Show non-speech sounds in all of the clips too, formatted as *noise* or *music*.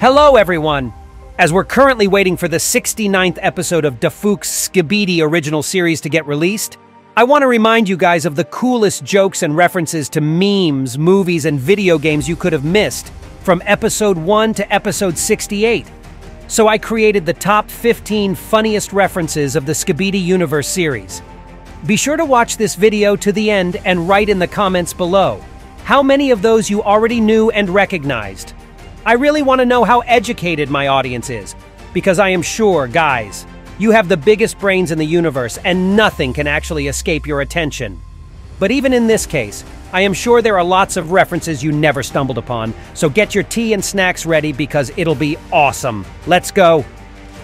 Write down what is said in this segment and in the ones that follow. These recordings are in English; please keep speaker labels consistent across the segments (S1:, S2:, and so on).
S1: Hello, everyone! As we're currently waiting for the 69th episode of Dafuq's Skibidi original series to get released, I want to remind you guys of the coolest jokes and references to memes, movies, and video games you could have missed from episode 1 to episode 68. So I created the top 15 funniest references of the Skibidi Universe series. Be sure to watch this video to the end and write in the comments below. How many of those you already knew and recognized? I really want to know how educated my audience is, because I am sure, guys, you have the biggest brains in the universe and nothing can actually escape your attention. But even in this case, I am sure there are lots of references you never stumbled upon, so get your tea and snacks ready because it'll be awesome. Let's go!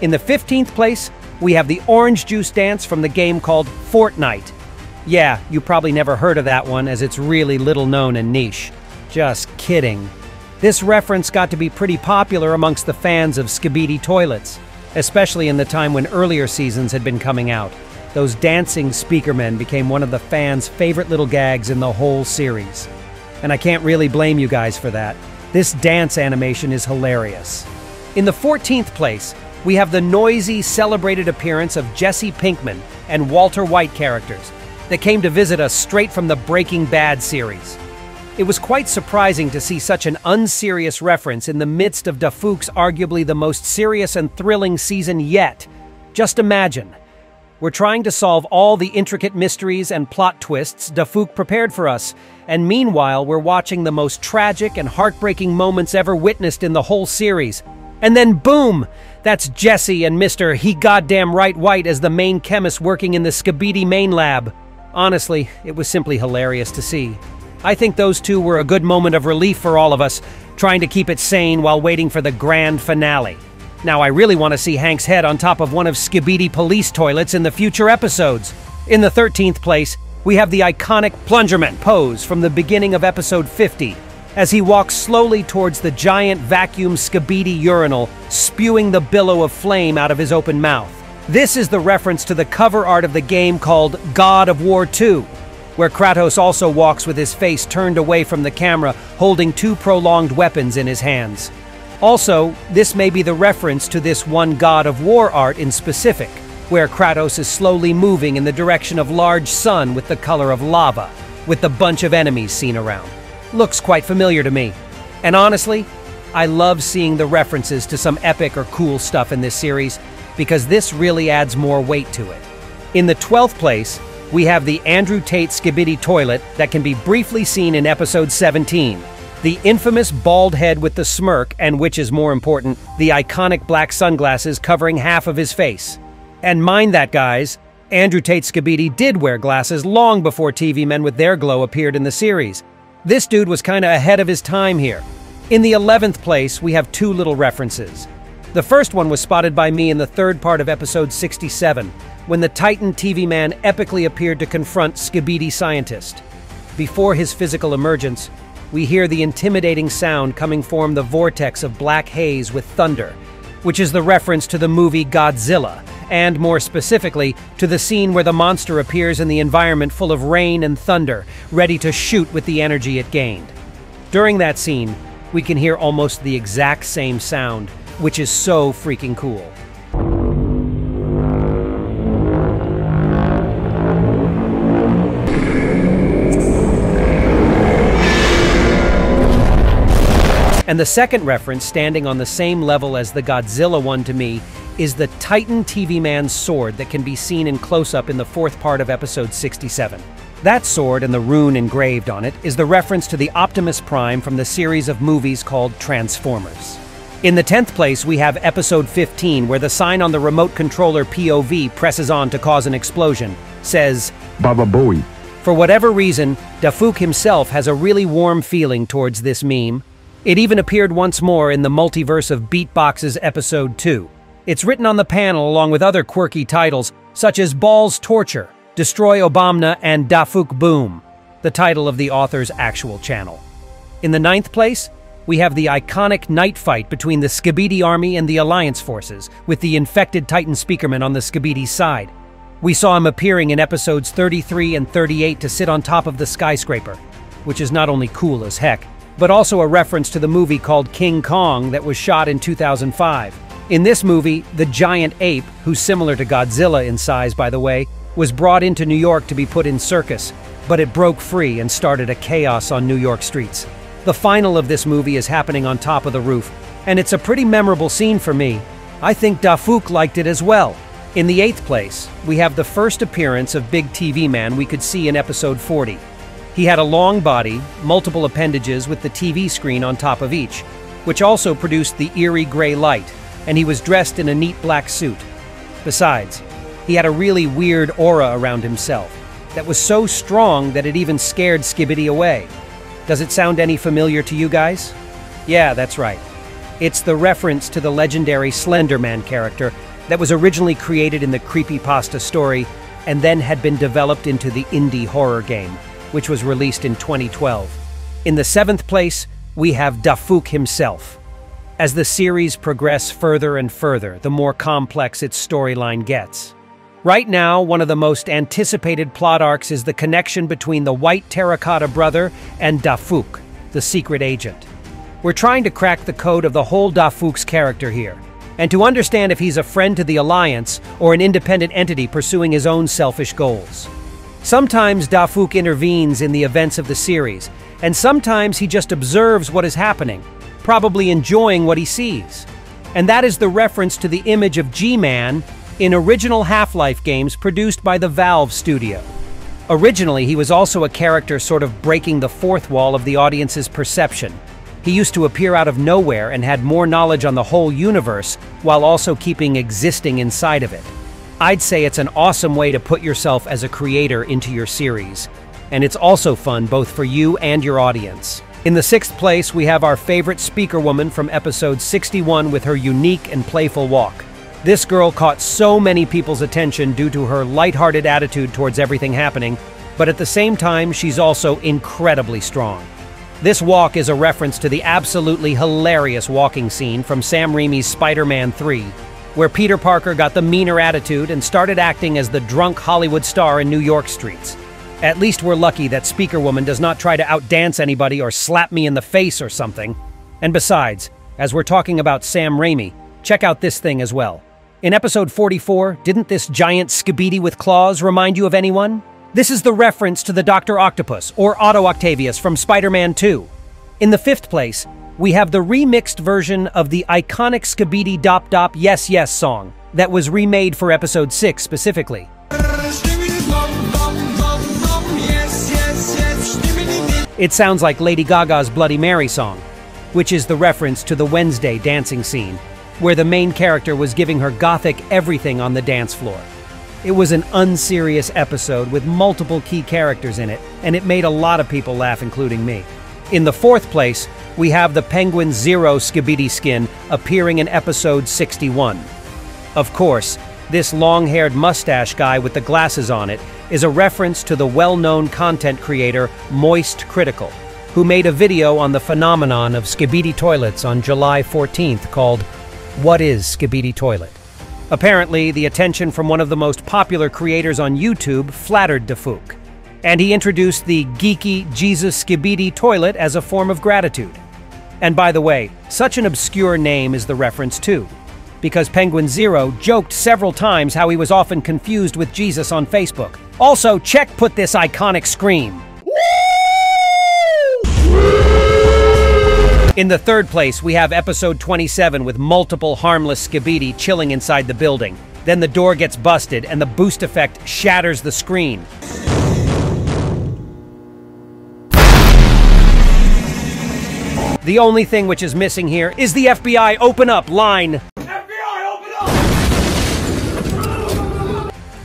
S1: In the 15th place, we have the orange juice dance from the game called Fortnite. Yeah, you probably never heard of that one as it's really little known and niche. Just kidding. This reference got to be pretty popular amongst the fans of Skibidi toilets, especially in the time when earlier seasons had been coming out. Those dancing speakermen became one of the fans' favorite little gags in the whole series. And I can't really blame you guys for that. This dance animation is hilarious. In the 14th place, we have the noisy, celebrated appearance of Jesse Pinkman and Walter White characters that came to visit us straight from the Breaking Bad series. It was quite surprising to see such an unserious reference in the midst of Dafuq's arguably the most serious and thrilling season yet. Just imagine, we're trying to solve all the intricate mysteries and plot twists Dafuq prepared for us, and meanwhile we're watching the most tragic and heartbreaking moments ever witnessed in the whole series. And then boom! That's Jesse and Mr. He Goddamn Right White as the main chemist working in the Skibidi main lab. Honestly, it was simply hilarious to see. I think those two were a good moment of relief for all of us, trying to keep it sane while waiting for the grand finale. Now, I really want to see Hank's head on top of one of Skibidi police toilets in the future episodes. In the 13th place, we have the iconic plungerman pose from the beginning of episode 50, as he walks slowly towards the giant vacuum Skibidi urinal, spewing the billow of flame out of his open mouth. This is the reference to the cover art of the game called God of War 2, where Kratos also walks with his face turned away from the camera, holding two prolonged weapons in his hands. Also, this may be the reference to this one God of War art in specific, where Kratos is slowly moving in the direction of large sun with the color of lava, with the bunch of enemies seen around. Looks quite familiar to me. And honestly, I love seeing the references to some epic or cool stuff in this series, because this really adds more weight to it. In the 12th place, we have the Andrew Tate Skibidi toilet that can be briefly seen in episode 17, the infamous bald head with the smirk, and which is more important, the iconic black sunglasses covering half of his face. And mind that, guys, Andrew Tate Skibidi did wear glasses long before TV men with their glow appeared in the series. This dude was kinda ahead of his time here. In the 11th place, we have two little references. The first one was spotted by me in the third part of episode 67, when the Titan TV man epically appeared to confront Skibidi Scientist. Before his physical emergence, we hear the intimidating sound coming from the vortex of black haze with thunder, which is the reference to the movie Godzilla, and more specifically, to the scene where the monster appears in the environment full of rain and thunder, ready to shoot with the energy it gained. During that scene, we can hear almost the exact same sound, which is so freaking cool. And the second reference, standing on the same level as the Godzilla one to me, is the Titan TV Man's sword that can be seen in close up in the fourth part of episode 67. That sword and the rune engraved on it is the reference to the Optimus Prime from the series of movies called Transformers. In the 10th place, we have episode 15, where the sign on the remote controller POV presses on to cause an explosion, says,
S2: Baba Booey.
S1: For whatever reason, Dafuq himself has a really warm feeling towards this meme, it even appeared once more in the multiverse of Beatbox's Episode 2. It's written on the panel along with other quirky titles, such as Balls Torture, Destroy Obama, and DaFuqBoom, the title of the author's actual channel. In the ninth place, we have the iconic night fight between the Skibidi army and the Alliance forces, with the infected Titan Speakerman on the Skibidi side. We saw him appearing in episodes 33 and 38 to sit on top of the skyscraper, which is not only cool as heck, but also a reference to the movie called King Kong that was shot in 2005. In this movie, the giant ape, who's similar to Godzilla in size by the way, was brought into New York to be put in circus, but it broke free and started a chaos on New York streets. The final of this movie is happening on top of the roof, and it's a pretty memorable scene for me. I think Dafuq liked it as well. In the eighth place, we have the first appearance of Big TV Man we could see in episode 40. He had a long body, multiple appendages with the TV screen on top of each, which also produced the eerie gray light, and he was dressed in a neat black suit. Besides, he had a really weird aura around himself that was so strong that it even scared Skibidi away. Does it sound any familiar to you guys? Yeah, that's right. It's the reference to the legendary Slender Man character that was originally created in the creepypasta story and then had been developed into the indie horror game, which was released in 2012. In the seventh place, we have Dafuq himself. As the series progresses further and further, the more complex its storyline gets. Right now, one of the most anticipated plot arcs is the connection between the White Terracotta Brother and Dafuq, the secret agent. We're trying to crack the code of the whole Dafuq's character here, and to understand if he's a friend to the Alliance or an independent entity pursuing his own selfish goals. Sometimes Dafuq intervenes in the events of the series, and sometimes he just observes what is happening, probably enjoying what he sees. And that is the reference to the image of G-Man in original Half-Life games produced by the Valve studio. Originally, he was also a character sort of breaking the fourth wall of the audience's perception. He used to appear out of nowhere and had more knowledge on the whole universe while also keeping existing inside of it. I'd say it's an awesome way to put yourself as a creator into your series, and it's also fun both for you and your audience. In the sixth place, we have our favorite speaker woman from episode 61 with her unique and playful walk. This girl caught so many people's attention due to her lighthearted attitude towards everything happening, but at the same time, she's also incredibly strong. This walk is a reference to the absolutely hilarious walking scene from Sam Raimi's Spider-Man 3, where Peter Parker got the meaner attitude and started acting as the drunk Hollywood star in New York streets. At least we're lucky that Speaker Woman does not try to outdance anybody or slap me in the face or something. And besides, as we're talking about Sam Raimi, check out this thing as well. In episode 44, didn't this giant Skibidi with claws remind you of anyone? This is the reference to the Dr. Octopus, or Otto Octavius from Spider-Man 2. In the fifth place, we have the remixed version of the iconic Skibidi Dop Dop Yes Yes song that was remade for episode 6 specifically. It sounds like Lady Gaga's Bloody Mary song, which is the reference to the Wednesday dancing scene, where the main character was giving her gothic everything on the dance floor. It was an unserious episode with multiple key characters in it, and it made a lot of people laugh, including me. In the fourth place, we have the Penguin Zero Skibidi skin appearing in episode 61. Of course, this long-haired mustache guy with the glasses on it is a reference to the well-known content creator Moist Critical, who made a video on the phenomenon of Skibidi toilets on July 14th called What is Skibidi Toilet? Apparently, the attention from one of the most popular creators on YouTube flattered Dafuq, and he introduced the geeky Jesus Skibidi toilet as a form of gratitude. And by the way, such an obscure name is the reference too because Penguin Zero joked several times how he was often confused with Jesus on Facebook. Also, check put this iconic scream. In the third place, we have episode 27 with multiple harmless Skibidi chilling inside the building. Then the door gets busted and the boost effect shatters the screen. The only thing which is missing here is the FBI open up line.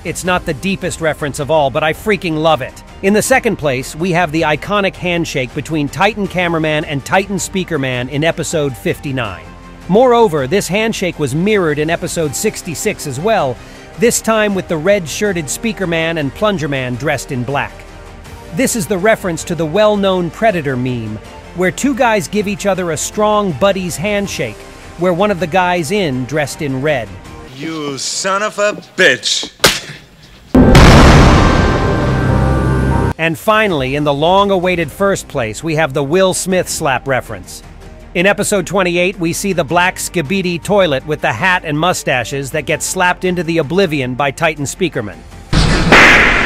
S1: It's not the deepest reference of all, but I freaking love it. In the second place, we have the iconic handshake between Titan Cameraman and Titan Speakerman in episode 59. Moreover, this handshake was mirrored in episode 66 as well, this time with the red-shirted Speakerman and Plungerman dressed in black. This is the reference to the well-known Predator meme, where two guys give each other a strong buddies handshake, where one of the guys in dressed in red.
S2: You son of a bitch!
S1: And finally, in the long-awaited first place, we have the Will Smith slap reference. In episode 28, we see the black Skibidi toilet with the hat and mustaches that gets slapped into the oblivion by Titan Speakerman. *laughs*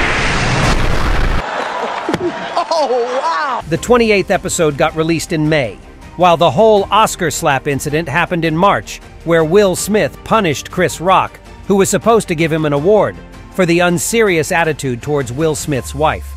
S2: Oh, wow!
S1: The 28th episode got released in May, while the whole Oscar slap incident happened in March, where Will Smith punished Chris Rock, who was supposed to give him an award for the unserious attitude towards Will Smith's wife.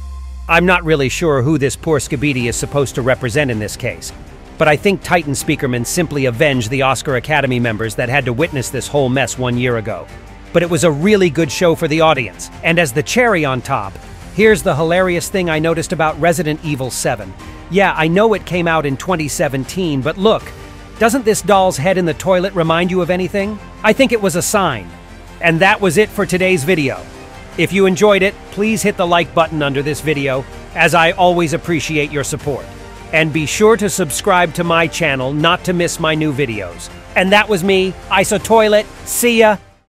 S1: I'm not really sure who this poor Skibidi is supposed to represent in this case, but I think Titan Speakerman simply avenged the Oscar Academy members that had to witness this whole mess one year ago. But it was a really good show for the audience, and as the cherry on top, here's the hilarious thing I noticed about Resident Evil 7. Yeah, I know it came out in 2017, but look, doesn't this doll's head in the toilet remind you of anything? I think it was a sign. And that was it for today's video. If you enjoyed it, please hit the like button under this video, as I always appreciate your support. And be sure to subscribe to my channel not to miss my new videos. And that was me, ISO Toilet. See ya!